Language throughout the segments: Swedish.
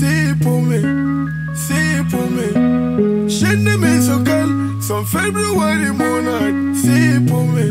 Se på mig, se på mig Känner mig så kall som februari månad Se på mig,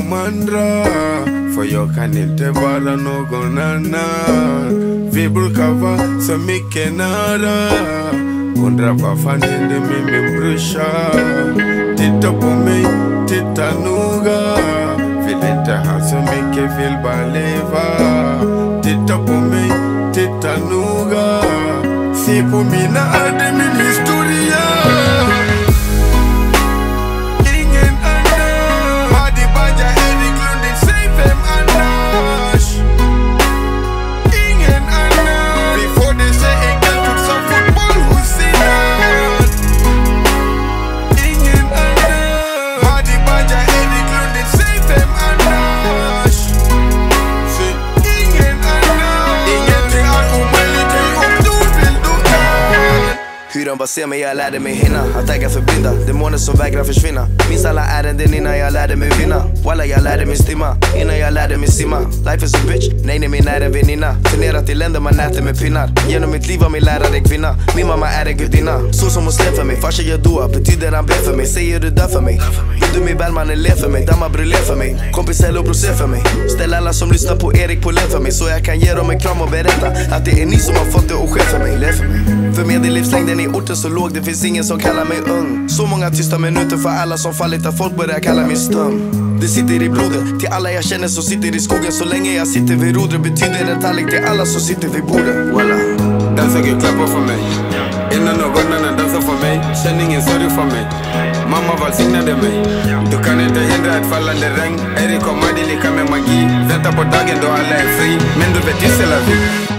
man de För jag kan inte vara någon annan Vi brukar vara så mycket nära Undrar vad fan hände med min brorsa Titta på mig, titta noga Vill inte ha så mycket, vill bara leva Titta på mig, titta noga Se på mina ögon Demonen bara ser mig, jag lärde mig hinna. Att för blinda, demoner som vägrar försvinna. Minns alla ärenden innan jag lärde mig vinna. Walla jag lärde mig stimma, innan jag lärde mig simma. Life is a bitch, nej nej min är en väninna. Turnerat i länder man äter med pinnar. Genom mitt liv var min lärare kvinna. Min mamma är en gudinna. Så som hon slev för mig, Farsan gör dua Betyder han ber för mig, säger du dör för mig? Vill du min mannen le för mig, damma brulé för mig. Kompis eller bror se för mig. Ställ alla som lyssnar på Erik på för mig. Så jag kan ge dem en kram och berätta Att det är ni som har fått det att ske för mig, le för mig. För medellivslängden i orten så låg, det finns ingen som kallar mig ung. Så många tysta minuter för alla som fallit att folk börjar kalla mig stum. Det sitter i blodet, till alla jag känner som sitter i skogen. Så länge jag sitter vid rodret betyder en tallrik till alla som sitter vid bordet. Walla Dansa Gud klappa för mig. Innan någon annan dansar för mig. Känn ingen sorg för mig. Mamma välsignade mig. Du kan inte hindra ett fallande regn. Erik och Madi lika med magi. Vänta på dagen då alla är fri. Men du vet, c'est la vie